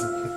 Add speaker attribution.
Speaker 1: Thanks.